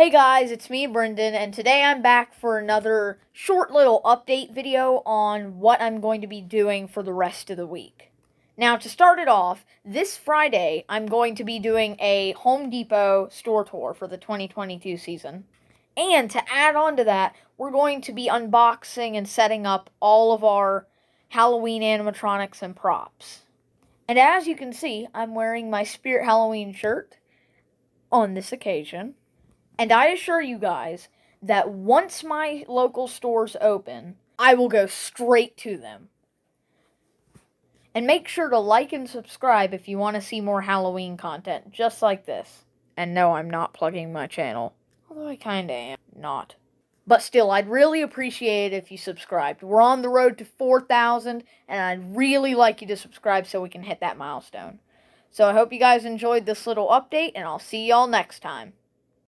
Hey guys, it's me, Brendan, and today I'm back for another short little update video on what I'm going to be doing for the rest of the week. Now, to start it off, this Friday I'm going to be doing a Home Depot store tour for the 2022 season. And to add on to that, we're going to be unboxing and setting up all of our Halloween animatronics and props. And as you can see, I'm wearing my Spirit Halloween shirt on this occasion. And I assure you guys that once my local stores open, I will go straight to them. And make sure to like and subscribe if you want to see more Halloween content just like this. And no, I'm not plugging my channel. Although I kinda am. Not. But still, I'd really appreciate it if you subscribed. We're on the road to 4,000, and I'd really like you to subscribe so we can hit that milestone. So I hope you guys enjoyed this little update, and I'll see y'all next time.